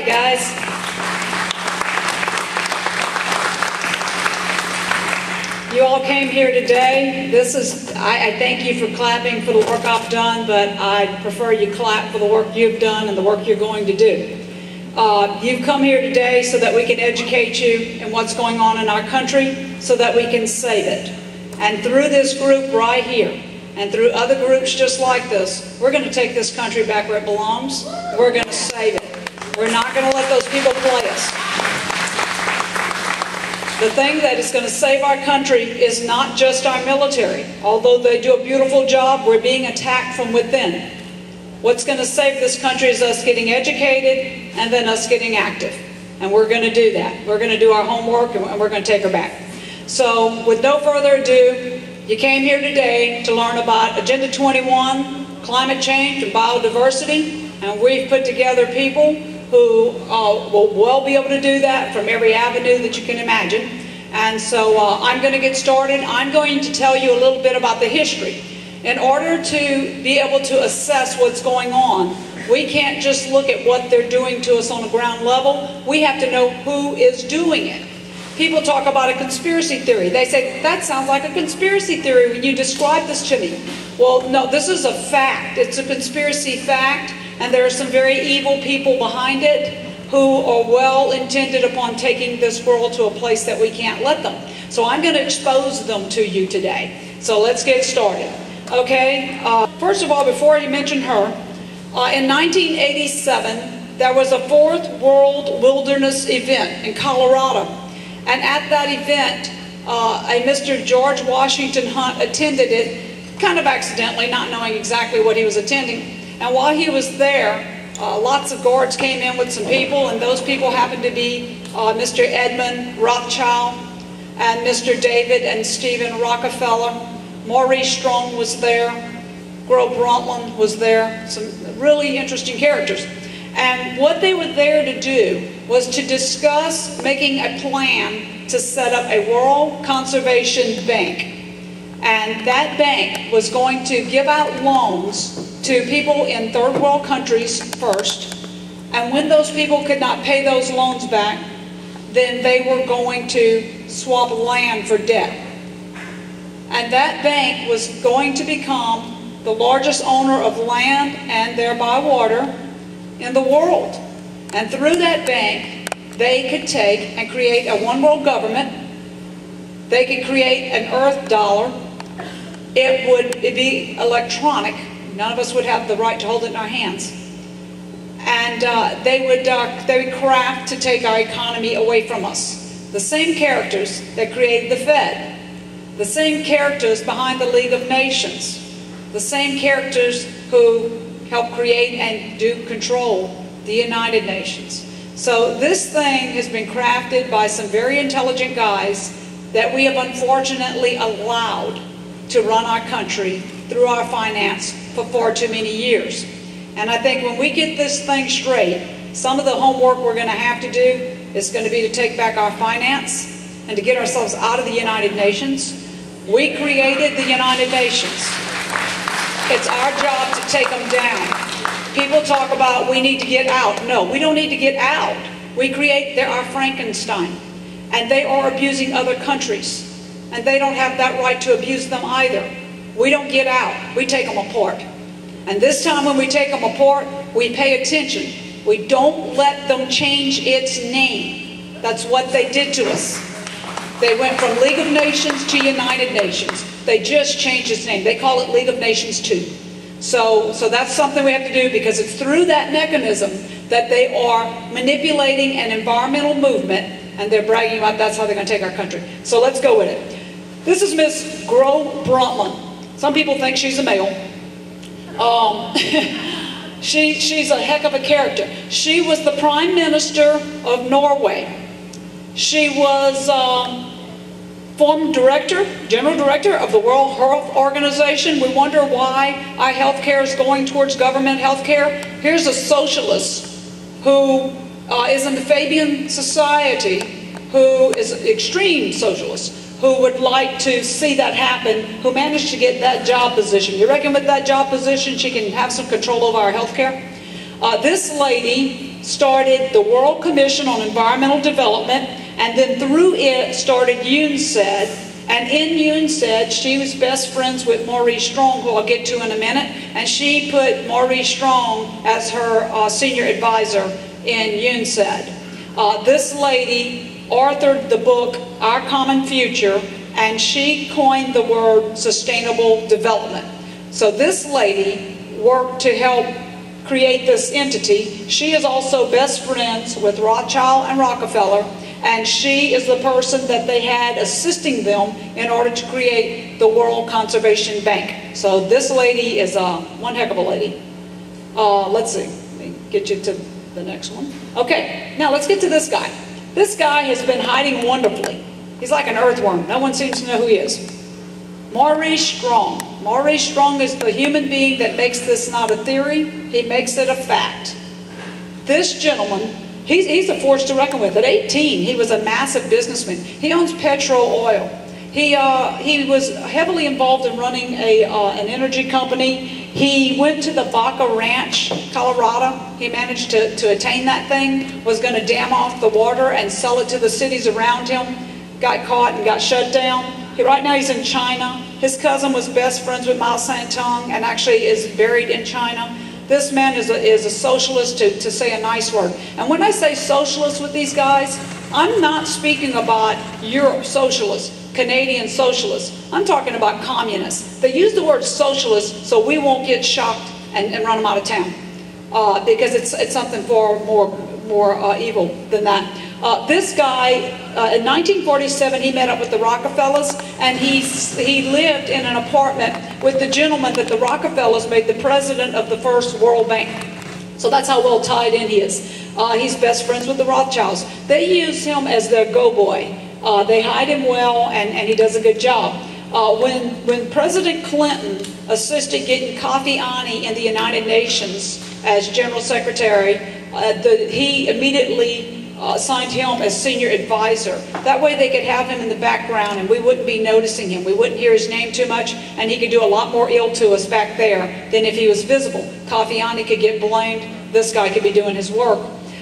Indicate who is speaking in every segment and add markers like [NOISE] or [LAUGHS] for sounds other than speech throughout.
Speaker 1: right, guys. You all came here today. This is, I, I, thank you for clapping for the work I've done, but I prefer you clap for the work you've done and the work you're going to do. Uh, you've come here today so that we can educate you in what's going on in our country so that we can save it. And through this group right here, and through other groups just like this, we're going to take this country back where it belongs. We're going to save it. We're not going to let those people play us. The thing that is going to save our country is not just our military. Although they do a beautiful job, we're being attacked from within. What's going to save this country is us getting educated and then us getting active. And we're going to do that. We're going to do our homework and we're going to take her back. So with no further ado, you came here today to learn about Agenda 21, climate change and biodiversity. And we've put together people who uh, will well be able to do that from every avenue that you can imagine. And so uh, I'm going to get started. I'm going to tell you a little bit about the history. In order to be able to assess what's going on, we can't just look at what they're doing to us on a ground level. We have to know who is doing it. People talk about a conspiracy theory. They say, that sounds like a conspiracy theory when you describe this to me. Well, no, this is a fact. It's a conspiracy fact and there are some very evil people behind it who are well intended upon taking this world to a place that we can't let them. So I'm going to expose them to you today. So let's get started. Okay, uh, first of all, before I mention her, uh, in 1987, there was a fourth World Wilderness event in Colorado. And at that event, uh, a Mr. George Washington Hunt attended it, kind of accidentally, not knowing exactly what he was attending. And while he was there, uh, lots of guards came in with some people, and those people happened to be uh, Mr. Edmund Rothschild and Mr. David and Stephen Rockefeller. Maurice Strong was there. Gro Brundtland was there. Some really interesting characters. And what they were there to do was to discuss making a plan to set up a World Conservation Bank. And that bank was going to give out loans to people in third world countries first. And when those people could not pay those loans back, then they were going to swap land for debt. And that bank was going to become the largest owner of land and thereby water in the world. And through that bank, they could take and create a one world government. They could create an earth dollar. It would be electronic None of us would have the right to hold it in our hands. And uh, they, would, uh, they would craft to take our economy away from us. The same characters that created the Fed, the same characters behind the League of Nations, the same characters who helped create and do control the United Nations. So this thing has been crafted by some very intelligent guys that we have unfortunately allowed to run our country through our finance for far too many years. And I think when we get this thing straight, some of the homework we're going to have to do is going to be to take back our finance and to get ourselves out of the United Nations. We created the United Nations. It's our job to take them down. People talk about we need to get out. No, we don't need to get out. We create, they're our Frankenstein. And they are abusing other countries. And they don't have that right to abuse them either. We don't get out. We take them apart. And this time when we take them apart, we pay attention. We don't let them change its name. That's what they did to us. They went from League of Nations to United Nations. They just changed its name. They call it League of Nations 2. So, so that's something we have to do because it's through that mechanism that they are manipulating an environmental movement and they're bragging about that's how they're going to take our country. So let's go with it. This is Miss Gro Brundtland. Some people think she's a male. Um, [LAUGHS] she, she's a heck of a character. She was the prime minister of Norway. She was um, former director, general director of the World Health Organization. We wonder why our health care is going towards government health care. Here's a socialist who uh, is in the Fabian Society, who is extreme socialist who would like to see that happen, who managed to get that job position. You reckon with that job position she can have some control over our health care? Uh, this lady started the World Commission on Environmental Development, and then through it started UNCED. And in UNCED, she was best friends with Maurice Strong, who I'll get to in a minute, and she put Maurice Strong as her uh, senior advisor in UNCED. Uh, this lady authored the book Our Common Future, and she coined the word sustainable development. So this lady worked to help create this entity. She is also best friends with Rothschild and Rockefeller, and she is the person that they had assisting them in order to create the World Conservation Bank. So this lady is uh, one heck of a lady. Uh, let's see, let me get you to the next one. Okay, now let's get to this guy. This guy has been hiding wonderfully. He's like an earthworm. No one seems to know who he is. Maurice Strong. Maurice Strong is the human being that makes this not a theory, he makes it a fact. This gentleman, he's, he's a force to reckon with. At 18, he was a massive businessman. He owns Petro Oil. He, uh, he was heavily involved in running a, uh, an energy company. He went to the Baca Ranch, Colorado. He managed to, to attain that thing, was going to dam off the water and sell it to the cities around him. Got caught and got shut down. He, right now he's in China. His cousin was best friends with Mao Zedong and actually is buried in China. This man is a, is a socialist to, to say a nice word. And when I say socialist with these guys, I'm not speaking about Europe socialists. Canadian socialists. I'm talking about communists. They use the word socialist so we won't get shocked and, and run them out of town uh, because it's, it's something far more, more uh, evil than that. Uh, this guy, uh, in 1947, he met up with the Rockefellers, and he, he lived in an apartment with the gentleman that the Rockefellers made the president of the first World Bank. So that's how well tied in he is. Uh, he's best friends with the Rothschilds. They use him as their go-boy. Uh, they hide him well, and, and he does a good job. Uh, when, when President Clinton assisted getting Kofi Annan in the United Nations as General Secretary, uh, the, he immediately uh, assigned him as senior advisor. That way they could have him in the background and we wouldn't be noticing him. We wouldn't hear his name too much and he could do a lot more ill to us back there than if he was visible. Kofi Annan could get blamed. This guy could be doing his work.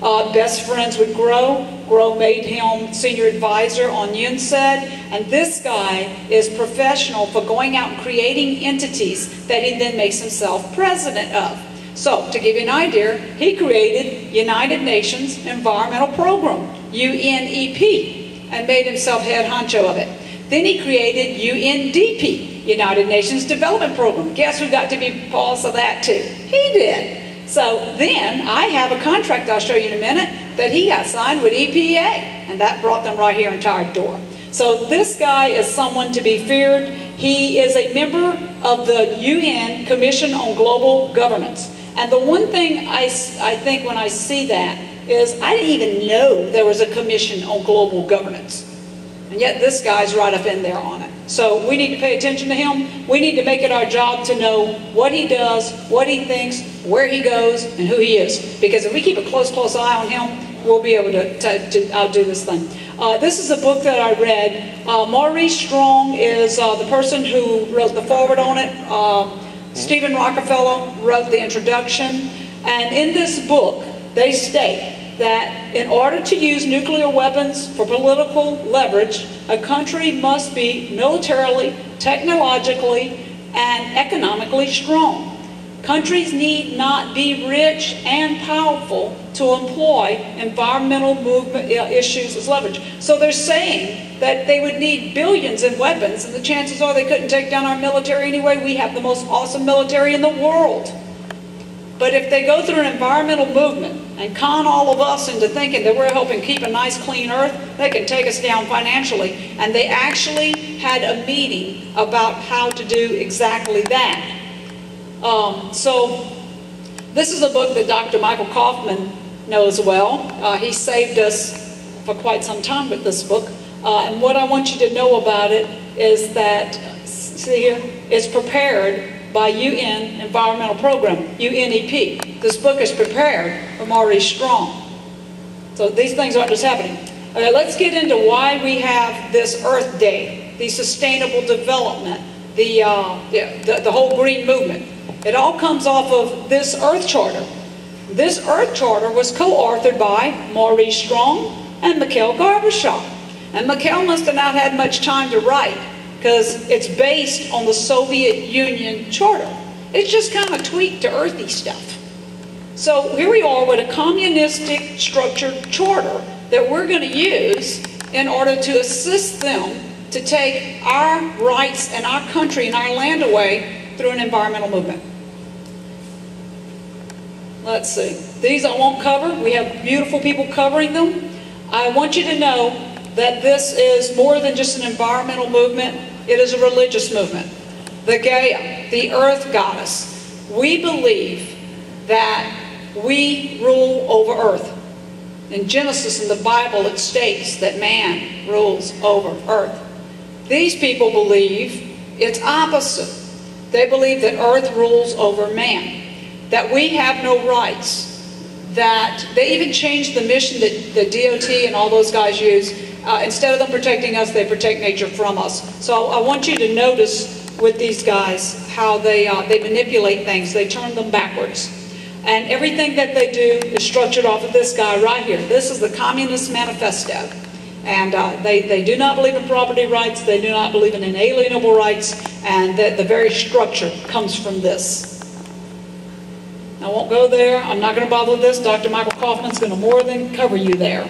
Speaker 1: Uh, best friends with Gro. Gro made him senior advisor on UNCED. And this guy is professional for going out and creating entities that he then makes himself president of. So, to give you an idea, he created United Nations Environmental Program, UNEP, and made himself head honcho of it. Then he created UNDP, United Nations Development Program. Guess who got to be boss of that too? He did. So then I have a contract I'll show you in a minute that he got signed with EPA, and that brought them right here into our door. So this guy is someone to be feared. He is a member of the UN Commission on Global Governance. And the one thing I, I think when I see that is I didn't even know there was a commission on global governance. And yet this guy's right up in there on it. So we need to pay attention to him. We need to make it our job to know what he does, what he thinks, where he goes, and who he is. Because if we keep a close, close eye on him, we'll be able to, to, to outdo this thing. Uh, this is a book that I read. Uh, Maurice Strong is uh, the person who wrote the forward on it. Stephen Rockefeller wrote the introduction. And in this book, they state that in order to use nuclear weapons for political leverage, a country must be militarily, technologically, and economically strong. Countries need not be rich and powerful to employ environmental movement issues as leverage. So they're saying that they would need billions in weapons, and the chances are they couldn't take down our military anyway. We have the most awesome military in the world. But if they go through an environmental movement and con all of us into thinking that we're helping keep a nice clean earth, they can take us down financially. And they actually had a meeting about how to do exactly that. Um, so this is a book that Dr. Michael Coffman knows well. Uh, he saved us for quite some time with this book. Uh, and what I want you to know about it is that, see here, it's prepared by UN Environmental Program, UNEP. This book is prepared for Maurice Strong. So these things aren't just happening. Let's get into why we have this Earth Day, the sustainable development, the, uh, the, the whole green movement. It all comes off of this Earth Charter. This Earth Charter was co-authored by Maurice Strong and Mikhail Gorbachev. And Mikhail must have not had much time to write because it's based on the Soviet Union Charter. It's just kind of tweaked to earthy stuff. So here we are with a communistic structured charter that we're going to use in order to assist them to take our rights and our country and our land away through an environmental movement. Let's see. These I won't cover. We have beautiful people covering them. I want you to know that this is more than just an environmental movement. It is a religious movement. The Gaia, the earth goddess. We believe that we rule over earth. In Genesis in the Bible, it states that man rules over earth. These people believe it's opposite. They believe that earth rules over man, that we have no rights, that they even changed the mission that the DOT and all those guys use. Uh, instead of them protecting us, they protect nature from us. So I want you to notice with these guys how they, uh, they manipulate things. They turn them backwards. And everything that they do is structured off of this guy right here. This is the Communist Manifesto. And uh, they, they do not believe in property rights, they do not believe in inalienable rights, and that the very structure comes from this. I won't go there. I'm not going to bother with this. Dr. Michael Coffman's going to more than cover you there.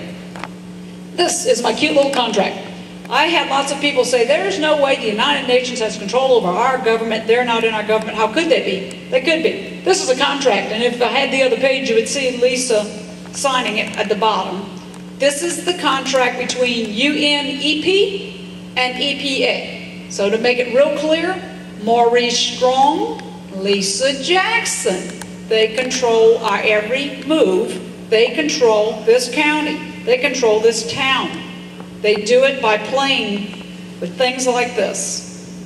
Speaker 1: This is my cute little contract. I had lots of people say, there's no way the United Nations has control over our government. They're not in our government. How could they be? They could be. This is a contract, and if I had the other page, you would see Lisa signing it at the bottom. This is the contract between UNEP and EPA. So to make it real clear, Maurice Strong, Lisa Jackson, they control our every move. They control this county. They control this town. They do it by playing with things like this.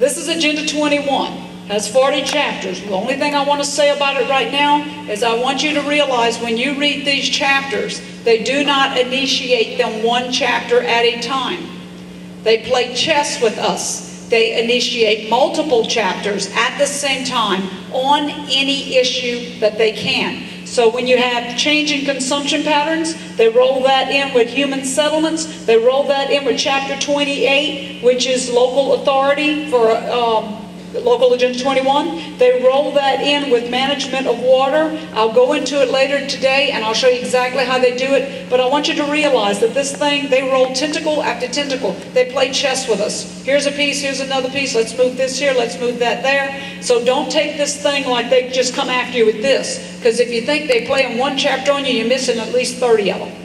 Speaker 1: This is Agenda 21 has 40 chapters. The only thing I want to say about it right now is I want you to realize when you read these chapters, they do not initiate them one chapter at a time. They play chess with us. They initiate multiple chapters at the same time on any issue that they can. So when you have change in consumption patterns, they roll that in with human settlements. They roll that in with Chapter 28, which is local authority for um, Local Agenda 21. They roll that in with management of water. I'll go into it later today and I'll show you exactly how they do it. But I want you to realize that this thing, they roll tentacle after tentacle. They play chess with us. Here's a piece, here's another piece. Let's move this here, let's move that there. So don't take this thing like they just come after you with this. Because if you think they play in one chapter on you, you're missing at least 30 of them.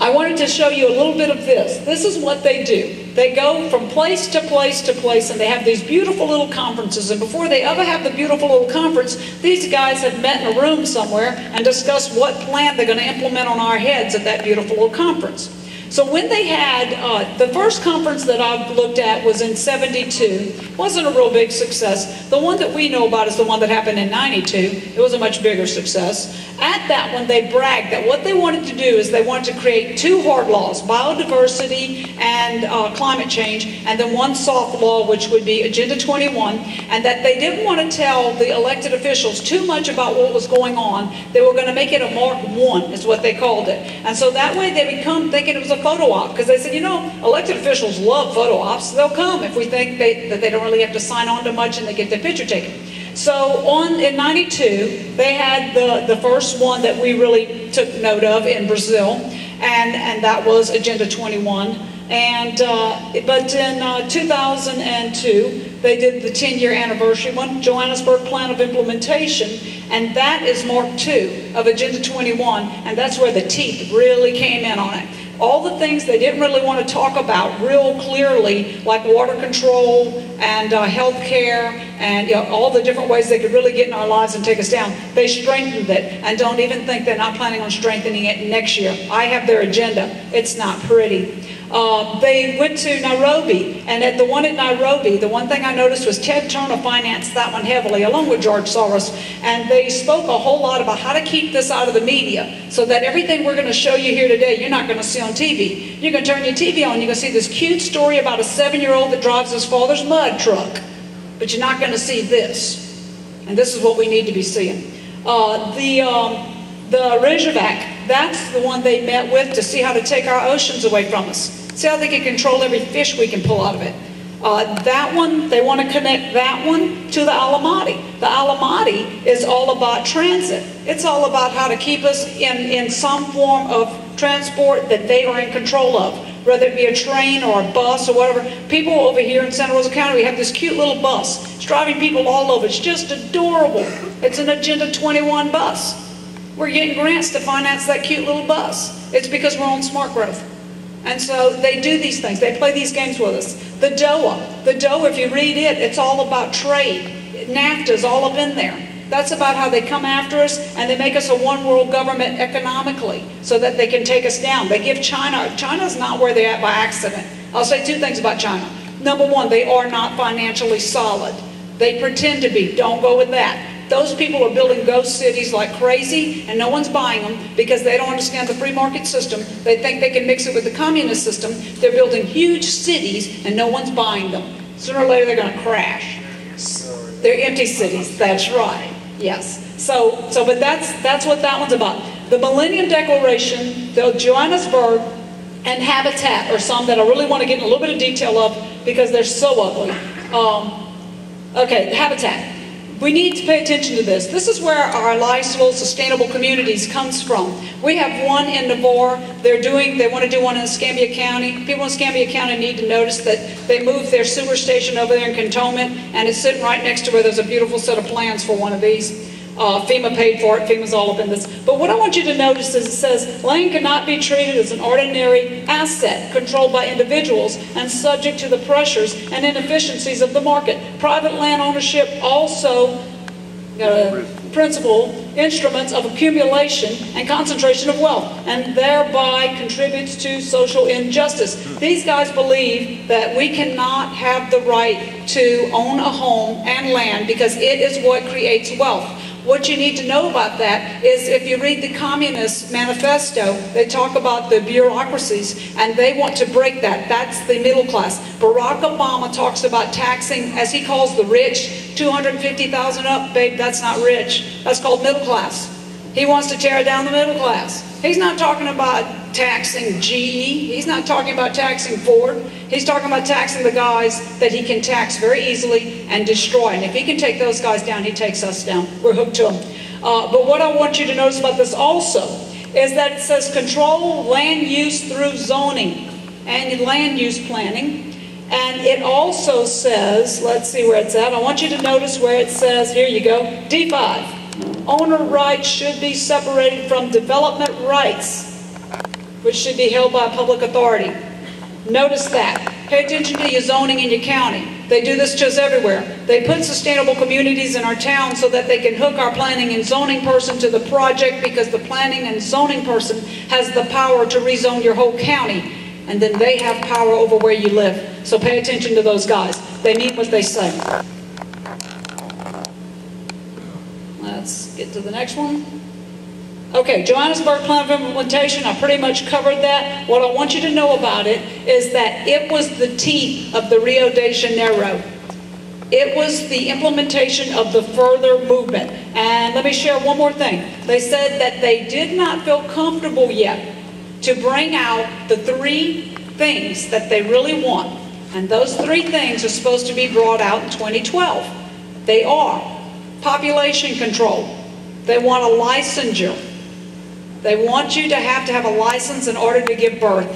Speaker 1: I wanted to show you a little bit of this. This is what they do. They go from place to place to place and they have these beautiful little conferences. And before they ever have the beautiful little conference, these guys have met in a room somewhere and discussed what plan they're going to implement on our heads at that beautiful little conference. So when they had, uh, the first conference that I've looked at was in 72. Wasn't a real big success. The one that we know about is the one that happened in 92. It was a much bigger success. At that one, they bragged that what they wanted to do is they wanted to create two hard laws, biodiversity and uh, climate change, and then one soft law, which would be Agenda 21, and that they didn't want to tell the elected officials too much about what was going on. They were going to make it a Mark 1, is what they called it. And so that way they become thinking it was a photo op because they said, you know, elected officials love photo ops. They'll come if we think they, that they don't really have to sign on to much and they get their picture taken. So on in 92, they had the, the first one that we really took note of in Brazil, and, and that was Agenda 21. And uh, but in uh, 2002, they did the 10-year anniversary one, Johannesburg Plan of Implementation, and that is Mark 2 of Agenda 21, and that's where the teeth really came in on it all the things they didn't really want to talk about real clearly, like water control and uh, health care and you know, all the different ways they could really get in our lives and take us down, they strengthened it and don't even think they're not planning on strengthening it next year. I have their agenda. It's not pretty. Uh, they went to Nairobi, and at the one at Nairobi, the one thing I noticed was Ted Turner financed that one heavily, along with George Soros, and they spoke a whole lot about how to keep this out of the media, so that everything we're going to show you here today, you're not going to see on TV. You're going to turn your TV on, you're going to see this cute story about a seven-year-old that drives his father's mud truck, but you're not going to see this. And this is what we need to be seeing. Uh, the, um, the Reykjavik, that's the one they met with to see how to take our oceans away from us. See how they can control every fish we can pull out of it. Uh, that one, they want to connect that one to the Almaty. The Almaty is all about transit. It's all about how to keep us in, in some form of transport that they are in control of, whether it be a train or a bus or whatever. People over here in Santa Rosa County, we have this cute little bus. It's driving people all over. It's just adorable. It's an Agenda 21 bus. We're getting grants to finance that cute little bus. It's because we're on smart growth. And so they do these things. They play these games with us. The Doha. The Doha, if you read it, it's all about trade. NAFTA's all up in there. That's about how they come after us and they make us a one world government economically so that they can take us down. They give China, China's not where they're at by accident. I'll say two things about China. Number one, they are not financially solid. They pretend to be. Don't go with that. Those people are building ghost cities like crazy, and no one's buying them because they don't understand the free market system. They think they can mix it with the communist system. They're building huge cities, and no one's buying them. Sooner or later, they're going to crash. They're empty cities. That's right. Yes. So, so, but that's that's what that one's about. The Millennium Declaration, the Johannesburg, and Habitat are some that I really want to get in a little bit of detail of because they're so ugly. Um, okay, Habitat. We need to pay attention to this. This is where our lifestyle sustainable communities comes from. We have one in Navarre. They're doing, they want to do one in Escambia County. People in Escambia County need to notice that they moved their sewer station over there in Cantonment, and it's sitting right next to where there's a beautiful set of plans for one of these. Uh, FEMA paid for it. FEMA's all up in this. But what I want you to notice is it says land cannot be treated as an ordinary asset controlled by individuals and subject to the pressures and inefficiencies of the market. Private land ownership also uh, principle instruments of accumulation and concentration of wealth and thereby contributes to social injustice. These guys believe that we cannot have the right to own a home and land because it is what creates wealth. What you need to know about that is if you read the Communist Manifesto, they talk about the bureaucracies and they want to break that. That's the middle class. Barack Obama talks about taxing, as he calls the rich, 250,000 up, babe, that's not rich. That's called middle class. He wants to tear down the middle class. He's not talking about taxing GE. He's not talking about taxing Ford. He's talking about taxing the guys that he can tax very easily and destroy. And if he can take those guys down, he takes us down. We're hooked to him. Uh, but what I want you to notice about this also is that it says control land use through zoning and land use planning. And it also says, let's see where it's at. I want you to notice where it says, here you go, D5 owner rights should be separated from development rights, which should be held by a public authority. Notice that. Pay attention to your zoning in your county. They do this just everywhere. They put sustainable communities in our town so that they can hook our planning and zoning person to the project because the planning and zoning person has the power to rezone your whole county. And then they have power over where you live. So pay attention to those guys. They mean what they say. Let's get to the next one. Okay, Johannesburg Plan of Implementation, I pretty much covered that. What I want you to know about it is that it was the teeth of the Rio de Janeiro. It was the implementation of the further movement. And let me share one more thing. They said that they did not feel comfortable yet to bring out the three things that they really want. And those three things are supposed to be brought out in 2012. They are population control. They want a licensure. They want you to have to have a license in order to give birth.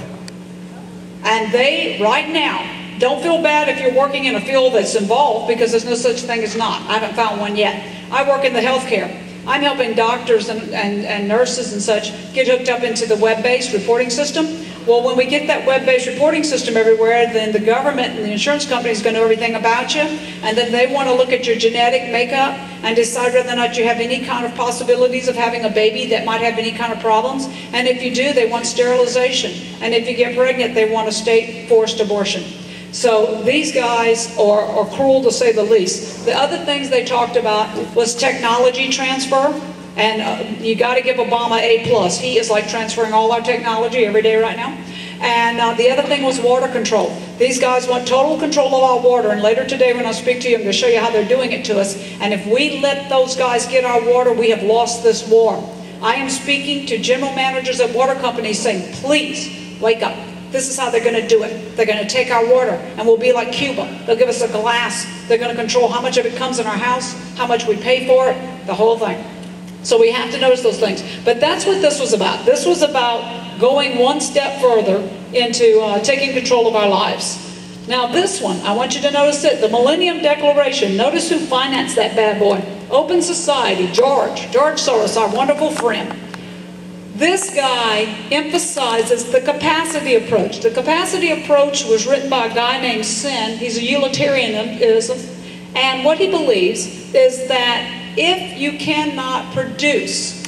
Speaker 1: And they, right now, don't feel bad if you're working in a field that's involved because there's no such thing as not. I haven't found one yet. I work in the healthcare. I'm helping doctors and, and, and nurses and such get hooked up into the web-based reporting system. Well, when we get that web-based reporting system everywhere, then the government and the insurance company is going to know everything about you, and then they want to look at your genetic makeup and decide whether or not you have any kind of possibilities of having a baby that might have any kind of problems. And if you do, they want sterilization. And if you get pregnant, they want a state forced abortion. So these guys are, are cruel to say the least. The other things they talked about was technology transfer. And uh, you got to give Obama A plus. He is like transferring all our technology every day right now. And uh, the other thing was water control. These guys want total control of our water, and later today when I speak to you, I'm going to show you how they're doing it to us. And if we let those guys get our water, we have lost this war. I am speaking to general managers of water companies saying, please, wake up. This is how they're going to do it. They're going to take our water, and we'll be like Cuba. They'll give us a glass. They're going to control how much of it comes in our house, how much we pay for it, the whole thing. So we have to notice those things. But that's what this was about. This was about going one step further into uh, taking control of our lives. Now this one, I want you to notice it, the Millennium Declaration. Notice who financed that bad boy. Open Society, George, George Soros, our wonderful friend. This guy emphasizes the capacity approach. The capacity approach was written by a guy named Sen. He's a utilitarianism. And what he believes is that if you cannot produce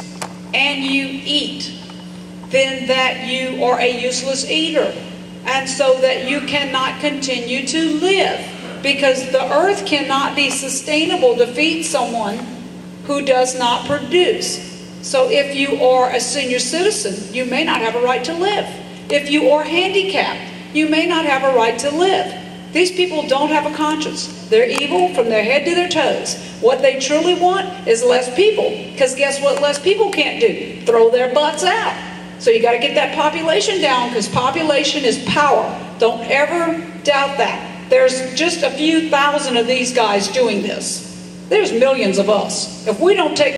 Speaker 1: and you eat, then that you are a useless eater. And so that you cannot continue to live. Because the earth cannot be sustainable to feed someone who does not produce. So if you are a senior citizen, you may not have a right to live. If you are handicapped, you may not have a right to live. These people don't have a conscience. They're evil from their head to their toes. What they truly want is less people. Because guess what less people can't do? Throw their butts out. So you got to get that population down because population is power. Don't ever doubt that. There's just a few thousand of these guys doing this. There's millions of us. If we don't take